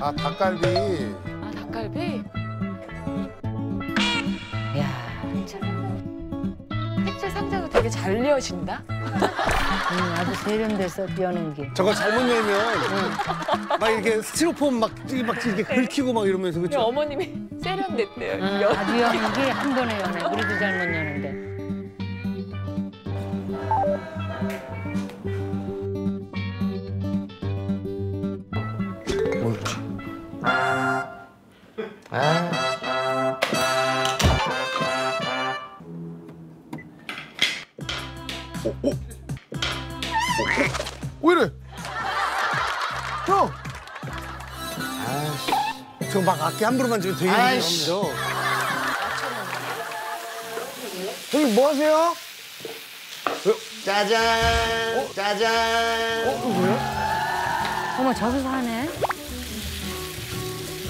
아 닭갈비. 아 닭갈비? 참. 택배 상자도 되게 잘 여신다. 음, 아주 세련돼서 여는 게. 저거 잘못 열면 막 이렇게 스티로폼 막, 이렇게 막 이렇게 긁히고 막 이러면서 그렇죠? 어머님이 세련됐대요. 응, 여- 아주 여는 게 한 번에 여네. 우리도 잘못 여는데. 왜 이래? 형. 저막 악기 함부로 만 지금 되게 아이씨. 형님 뭐 하세요? 짜잔! 짜잔! 어머, 저기서 하네.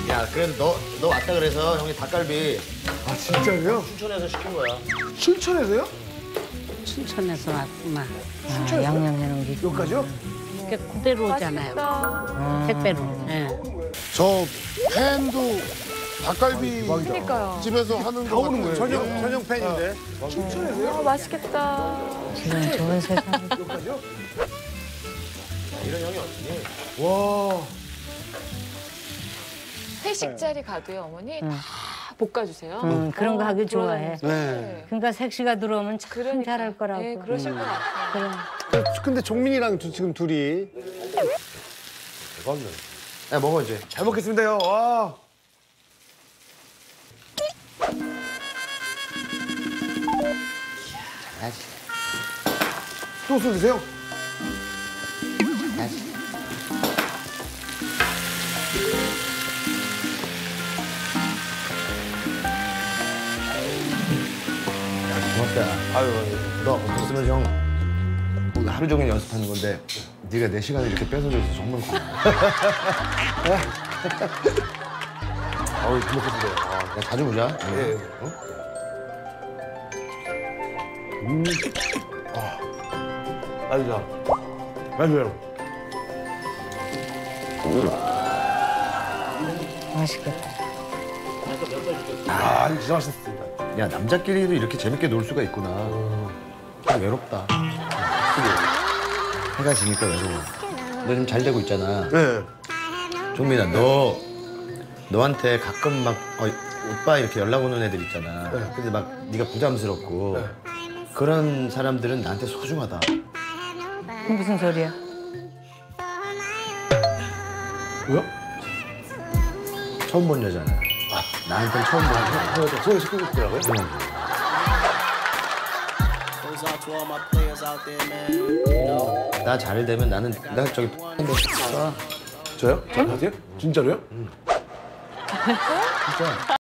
야, 그래도 너, 너 왔다 그래서 형이 닭갈비 아 진짜로요? 춘천에서 시킨 거야. 춘천에서요? 춘천에서 왔구만. 아, 양념해놓은 게. 여기까지요? 이렇게 그대로 오잖아요. 맛있다. 택배로. 예. 저 팬도 닭갈비 그러니까요. 집에서 하는 거 오는 거예요. 같아요. 전용 전용 팬인데. 춘천에서요? 아 맛있겠다. 지금 좋은 세상. 여기까지요? 이런 형이 어디니? 와. 회식 자리 가도요 어머니 응. 다 볶아주세요. 음, 그런 거 하기 좋아해. 네. 그러니까 색시가 들어오면 참 그러니까. 잘할 거라고. 네, 그러실 것 같아요. 그럼. 근데 종민이랑 두- 지금 둘이 야, 먹어, 이제. 잘 먹겠습니다요. 와. 잘하지. 또술 드세요? 고맙다. 아유, 너 없었으면 형 오늘 하루 종일 연습하는 건데 네가 내 시간을 이렇게 뺏어줘서 정말 고마워. 잘 먹겠습니다. 아, 야, 자주 보자. 예. 응? 아니다. 맞아요. 맛있겠다. 아, 진짜 맛있습니다. 야 남자끼리도 이렇게 재밌게 놀 수가 있구나. 참 외롭다. 그게 해가 지니까 외로워. 너 지금 잘 되고 있잖아. 네. 종민아 너 너한테 가끔 막 어, 오빠 이렇게 연락 오는 애들 있잖아. 네. 근데 막 네가 부담스럽고 그런 사람들은 나한테 소중하다. 그 무슨 소리야? 뭐야? 처음 본 여자는. 아, 나한테는 처음 본 여자. 소리 시키고 있더라고요. 응. 나잘 되면 나는 나 저기 저요? 저한테요? 진짜로요? 진짜.